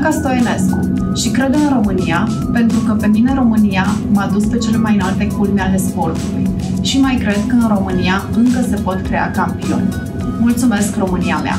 Bianca Stoienescu și cred în România pentru că pe mine România m-a dus pe cele mai înalte culme ale sportului și mai cred că în România încă se pot crea campioni. Mulțumesc, România mea!